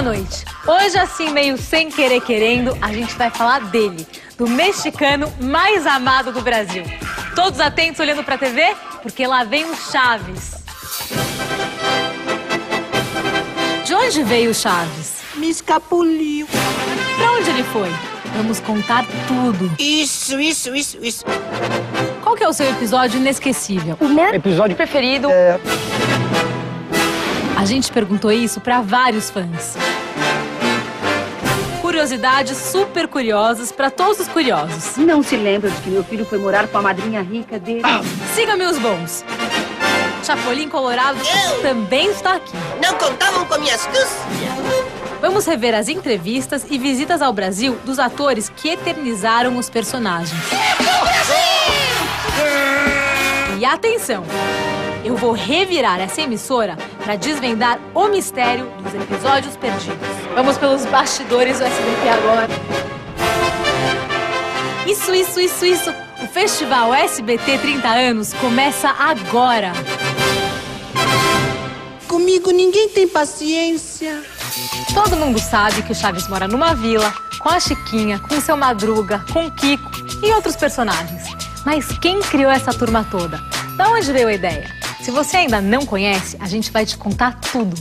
Boa noite. Hoje, assim, meio sem querer querendo, a gente vai falar dele, do mexicano mais amado do Brasil. Todos atentos olhando pra TV? Porque lá vem o Chaves. De onde veio o Chaves? Me escapuliu. Pra onde ele foi? Vamos contar tudo. Isso, isso, isso, isso. Qual que é o seu episódio inesquecível? O meu episódio preferido É. A gente perguntou isso pra vários fãs. Curiosidades super curiosas pra todos os curiosos. não se lembra de que meu filho foi morar com a madrinha rica dele. Siga meus bons. Chapolin Colorado Eu? também está aqui. Não contavam com minha astúcia. Vamos rever as entrevistas e visitas ao Brasil dos atores que eternizaram os personagens. E atenção! Eu vou revirar essa emissora para desvendar o mistério dos episódios perdidos. Vamos pelos bastidores do SBT agora. Isso, isso, isso, isso! O Festival SBT 30 anos começa agora! Comigo ninguém tem paciência. Todo mundo sabe que o Chaves mora numa vila, com a Chiquinha, com seu Madruga, com o Kiko e outros personagens. Mas quem criou essa turma toda? Da onde veio a ideia? Se você ainda não conhece, a gente vai te contar tudo.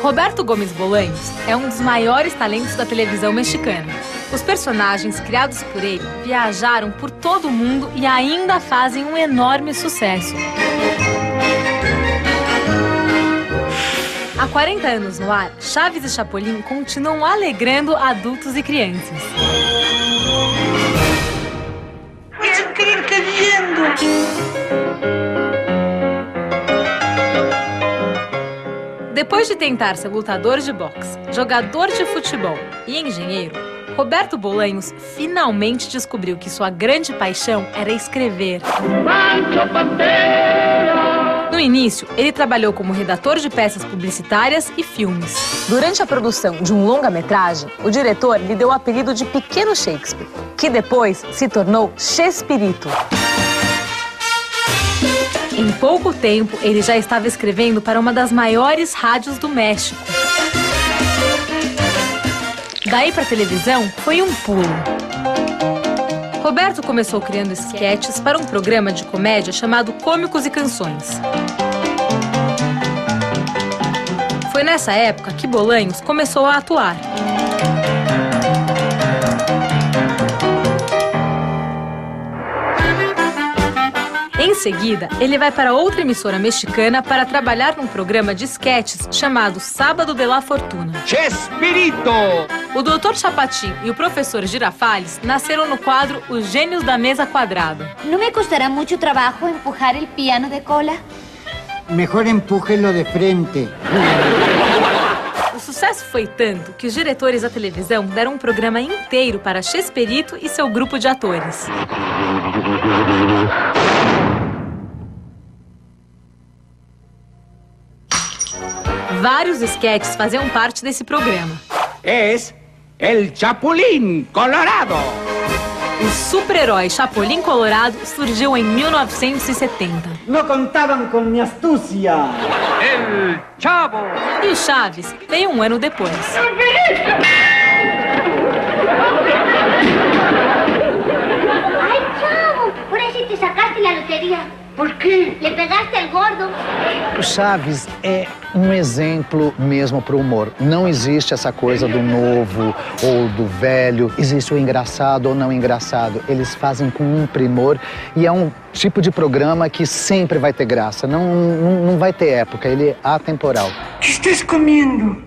Roberto Gomes Bolanhos é um dos maiores talentos da televisão mexicana. Os personagens criados por ele viajaram por todo o mundo e ainda fazem um enorme sucesso. Há 40 anos no ar, Chaves e Chapolin continuam alegrando adultos e crianças. Depois de tentar ser lutador de boxe, jogador de futebol e engenheiro, Roberto Bolanhos finalmente descobriu que sua grande paixão era escrever. No início, ele trabalhou como redator de peças publicitárias e filmes. Durante a produção de um longa-metragem, o diretor lhe deu o apelido de Pequeno Shakespeare, que depois se tornou Chespirito. Em pouco tempo, ele já estava escrevendo para uma das maiores rádios do México. Daí para televisão foi um pulo. Roberto começou criando esquetes para um programa de comédia chamado Cômicos e Canções. Foi nessa época que Bolanhos começou a atuar. Em seguida, ele vai para outra emissora mexicana para trabalhar num programa de esquetes chamado Sábado de la Fortuna. Chespirito! O Dr. Chapatin e o professor Girafales nasceram no quadro Os Gênios da Mesa Quadrada. ¿No me costará mucho trabajo empujar el piano de cola? Mejor empújelo de frente. O sucesso foi tanto que os diretores da televisão deram um programa inteiro para Chespirito e seu grupo de atores. Vários esquetes faziam parte desse programa. Es el Chapulín Colorado. O super-herói Chapolin Colorado surgiu em 1970. No contaban con mi astucia. El Chavo. E o Chaves veio um ano depois. ¡Ay, chavo! Por eso te sacaste la lotería. ¿Por qué? Le pegaste al gordo. O Chaves é um exemplo mesmo para o humor. Não existe essa coisa do novo ou do velho. Existe o engraçado ou não engraçado. Eles fazem com um primor e é um tipo de programa que sempre vai ter graça. Não, não, não vai ter época, ele é atemporal. ¿Qué estás comiendo?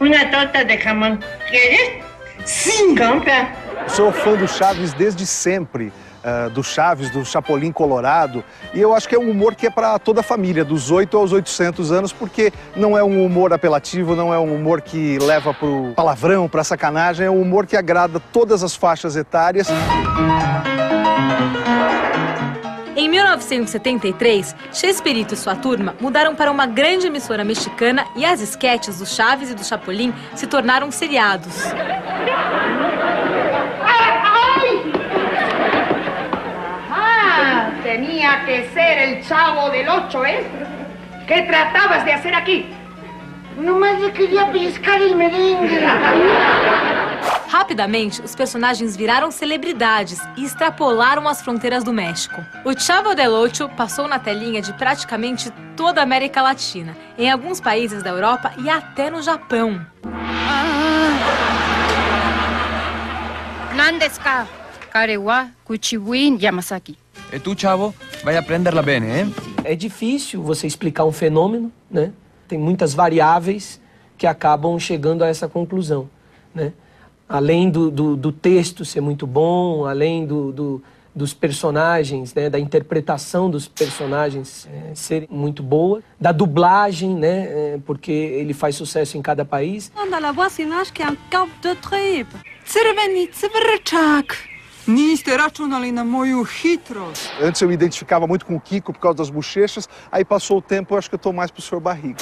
Una torta de. ¿Quieres? Sí. Compra. Sou fã do Chaves desde sempre. Ah, do Chaves, do Chapolin Colorado. E eu acho que é um humor que é para toda a família, dos 8 aos 800 anos, porque não é um humor apelativo, não é um humor que leva pro palavrão, pra sacanagem, é um humor que agrada todas as faixas etárias. Em 1973, Chespirito e sua turma mudaram para uma grande emissora mexicana e as esquetes do Chaves e do Chapolin se tornaram seriados. Ah, tenía que ser el chavo del ocho, ¿eh? ¿Qué tratabas de hacer aquí? Nomás eu queria piscar el merengue. Rapidamente, os personagens viraram celebridades e extrapolaram as fronteiras do México. O Chavo del Ocho passou na telinha de praticamente toda a América Latina, em alguns países da Europa e até no Japão. Nandeska, Karewa, Kuchiwin, Yamasaki. E tu, chavo, vai aprenderla bene, hein? É difícil você explicar um fenômeno, né? Tem muitas variáveis que acabam chegando a essa conclusão, né? Além do, do, do texto ser muito bom, além do, do dos personagens, né, da interpretação dos personagens é, ser muito boa, da dublagem, né, é, porque ele faz sucesso em cada país. Dans la voix s'image qui est un cap de tripe. Niste računali na moju hitrost. Antes eu me identificava muito com o Kiko por causa das bochechas, aí passou o tempo, eu acho que eu tô mais pro Sr. Barriga.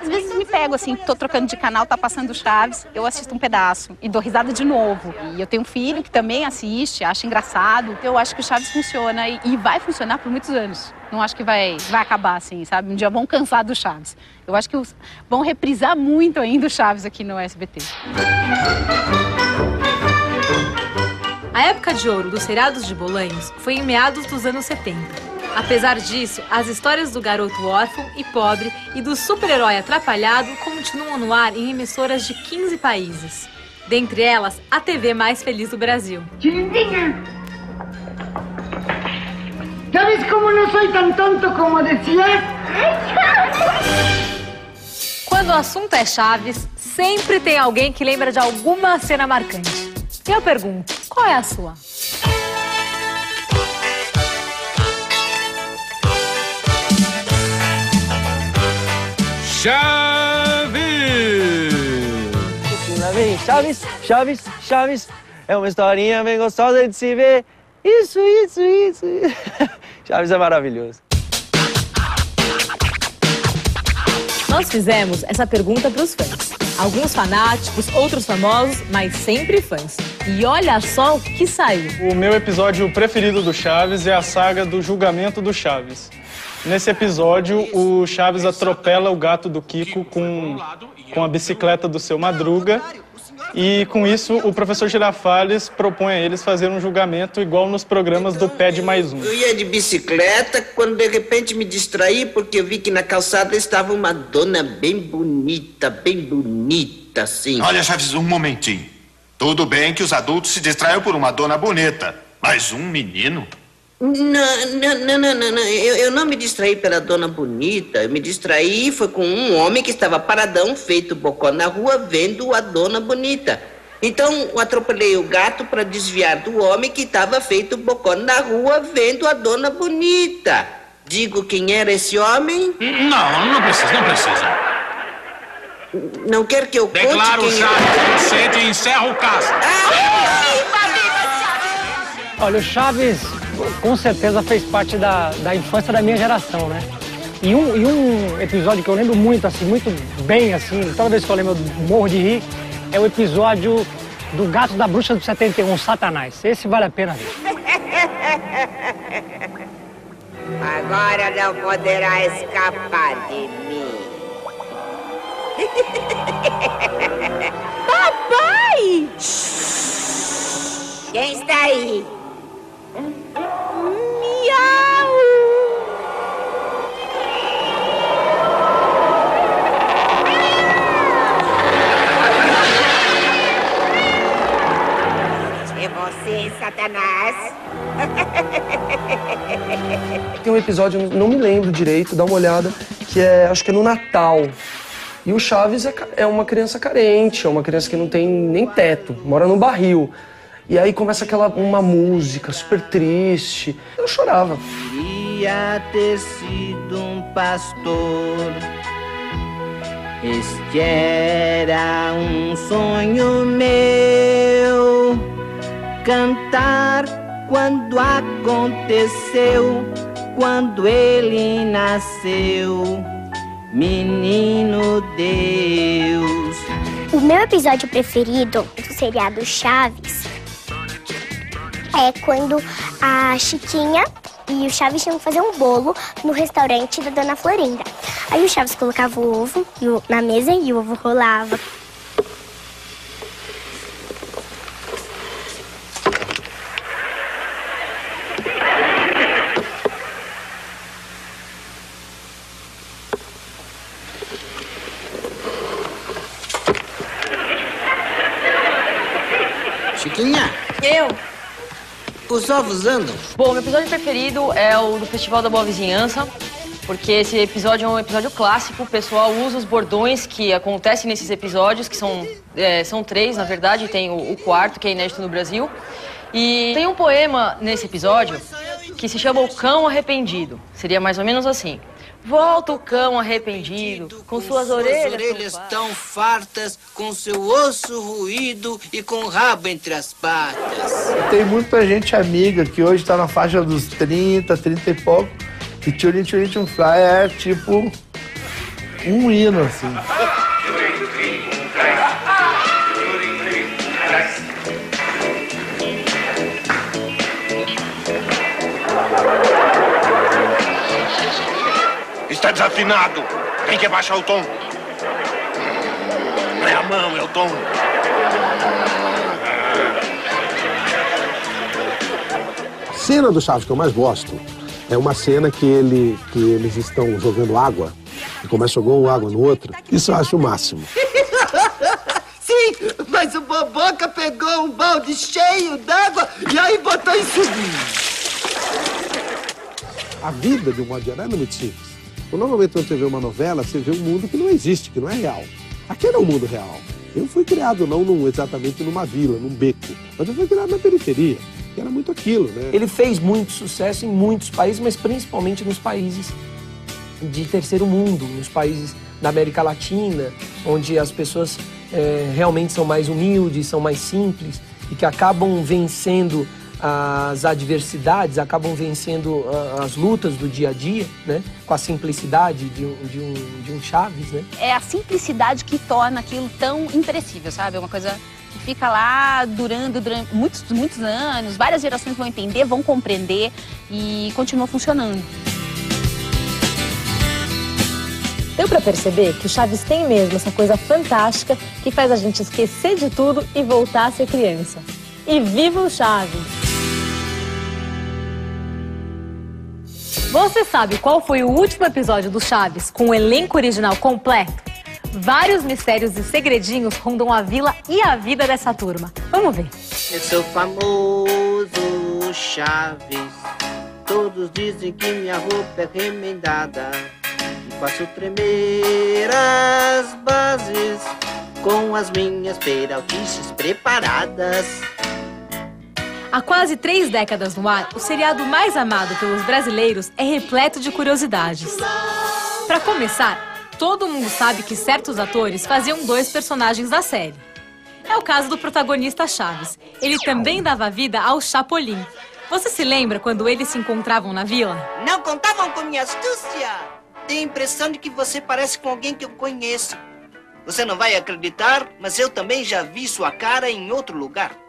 Às vezes me pego assim, tô trocando de canal, tá passando Chaves, eu assisto um pedaço e dou risada de novo. E eu tenho um filho que também assiste, acha engraçado. Eu acho que o Chaves funciona e, e vai funcionar por muitos anos. Não acho que vai, vai acabar assim, sabe? Um dia vão cansar do Chaves. Eu acho que os- vão reprisar muito ainda o Chaves aqui no SBT. A época de ouro dos seriados de Bolanhos foi em meados dos anos 70. Apesar disso, as histórias do garoto órfão e pobre e do super-herói atrapalhado continuam no ar em emissoras de 15 países. Dentre elas, a TV mais feliz do Brasil. Chilindrina. ¿Sabes cómo no soy tan tonto como decías? Quando o assunto é Chaves, sempre tem alguém que lembra de alguma cena marcante. E eu pergunto, qual é a sua? Chaves! Chaves, Chaves, Chaves. É uma historinha bem gostosa de se ver. Isso, isso, isso. Chaves é maravilhoso. Nós fizemos essa pergunta para os fãs. Alguns fanáticos, outros famosos, mas sempre fãs. E olha só o que saiu. O meu episódio preferido do Chaves é a saga do julgamento do Chaves. Nesse episódio, o Chaves atropela o gato do Kiko com, com a bicicleta do seu Madruga. E com isso, o professor Girafales propõe a eles fazer um julgamento igual nos programas do Pede Mais Um. Eu ia de bicicleta quando de repente me distraí porque eu vi que na calçada estava uma dona bem bonita, bem bonita, assim. Olha, Chaves, um momentinho. Tudo bem que os adultos se distraiam por uma dona bonita, mas um menino? Não, não, não, não, não. Eu, eu não me distraí pela dona bonita. Eu me distraí foi com um homem que estava paradão, feito bocó na rua, vendo a dona bonita. Então, eu atropelei o gato para desviar do homem que estava feito bocó na rua, vendo a dona bonita. Digo quem era esse homem? Não, não precisa, não precisa. Não quer que eu conte Declaro quem Chaves inocente e encerro o caso. Olha, o Chaves com certeza fez parte da, da infância da minha geração, né? E um, e um episódio que eu lembro muito, assim, muito bem, assim, toda vez que eu lembro eu morro de rir, é o episódio do Gato da Bruxa do 71, Satanás. Esse vale a pena ver. Agora não poderá escapar de mim. Papai! Quem está aí? Miau! É você, Satanás? Tem um episódio, não me lembro direito, dá uma olhada, que é, acho que é no Natal. E o Chaves é, é uma criança carente, é uma criança que não tem nem teto, mora no barril. E aí começa aquela uma música super triste. Eu chorava. Queria ter sido um pastor. Este era um sonho meu. Cantar quando aconteceu, quando ele nasceu. Menino Deus. O meu episódio preferido do seriado Chaves é quando a Chiquinha e o Chaves tinham que fazer um bolo no restaurante da Dona Florinda. Aí o Chaves colocava o ovo e o- na mesa e o ovo rolava. Chiquinha, Eu? os ovos andam? Bom, meu episódio preferido é o do Festival da Boa Vizinhança, porque esse episódio é um episódio clássico. O pessoal usa os bordões que acontecem nesses episódios, que são, é, são três, na verdade, tem o, o quarto, que é inédito no Brasil. E tem um poema nesse episódio que se chama O Cão Arrependido. Seria mais ou menos assim. Volta o cão arrependido, com suas orelhas. orelhas tão fartas, com seu osso ruído e com o rabo entre as patas. Tem muita gente amiga que hoje tá na faixa dos 30, 30 e pouco. E Tchulin Tchulin Tchum Fly é tipo um hino, assim. Está desafinado. Tem que abaixar o tom. Não é a mão, é o tom. cena do Chaves que eu mais gosto é uma cena que, ele, que eles estão jogando água e começa a jogar uma água no outro. Isso eu acho o máximo. Sim, mas o Boboca pegou um balde cheio d'água e aí botou em subir. A vida, de um modo geral, é muito simples. Normalmente, quando você vê uma novela, você vê um mundo que não existe, que não é real. Aquele é o mundo real. Eu fui criado não num- exatamente numa vila, num beco, mas eu fui criado na periferia, que era muito aquilo, né? Ele fez muito sucesso em muitos países, mas principalmente nos países de terceiro mundo, nos países da América Latina, onde as pessoas eh, realmente são mais humildes, são mais simples e que acabam vencendo as adversidades, acabam vencendo ah, as lutas do dia a dia, né? Com a simplicidade de um, de um, de um Chaves, né? É a simplicidade que torna aquilo tão imperecível, sabe? É uma coisa que fica lá durando, durante muitos, muitos anos, várias gerações vão entender, vão compreender e continua funcionando. Deu pra perceber que o Chaves tem mesmo essa coisa fantástica que faz a gente esquecer de tudo e voltar a ser criança. E viva o Chaves! Você sabe qual foi o último episódio do Chaves com o elenco original completo? Vários mistérios e segredinhos rondam a vila e a vida dessa turma. Vamos ver. Eu sou famoso Chaves. Todos dizem que minha roupa é remendada. E faço tremer as bases com as minhas peraltices preparadas. Há quase três décadas no ar, o seriado mais amado pelos brasileiros é repleto de curiosidades. Para começar, todo mundo sabe que certos atores faziam dois personagens da série. É o caso do protagonista Chaves. Ele também dava vida ao Chapolin. Você se lembra quando eles se encontravam na vila? Não contavam com minha astúcia. Tenho a impressão de que você parece com alguém que eu conheço. Você não vai acreditar, mas eu também já vi sua cara em outro lugar.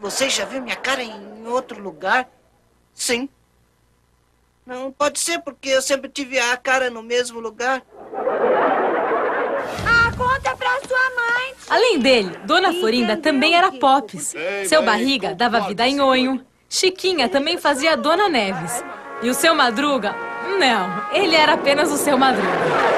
Você já viu minha cara em outro lugar? Sim. Não pode ser porque eu sempre tive a cara no mesmo lugar. Ah, conta pra sua mãe. Além dele, Dona Florinda também era Pops. Seu barriga dava vida a Nhonho. Chiquinha também fazia Dona Neves. E o seu Madruga? Não, ele era apenas o seu Madruga.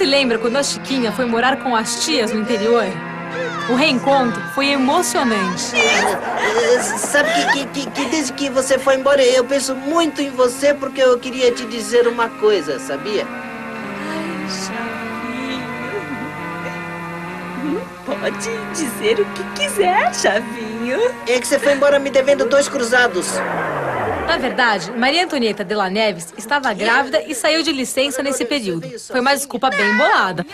Se lembra quando a Chiquinha foi morar com as tias no interior? O reencontro foi emocionante. Sabe que, que, que, que desde que você foi embora eu penso muito em você porque eu queria te dizer uma coisa, sabia? Pode dizer o que quiser, Chavinho. É que você foi embora me devendo dois cruzados. Na verdade, Maria Antonieta de La Neves estava grávida e saiu de licença nesse período. Foi uma desculpa bem bolada.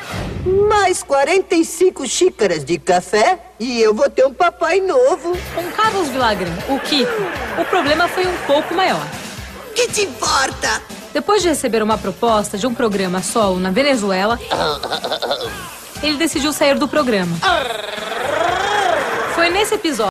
Mais 45 xícaras de café e eu vou ter um papai novo. Com Carlos Villagrán, o Kiko, o problema foi um pouco maior. que te importa? Depois de receber uma proposta de um programa solo na Venezuela, ele decidiu sair do programa. Foi nesse episódio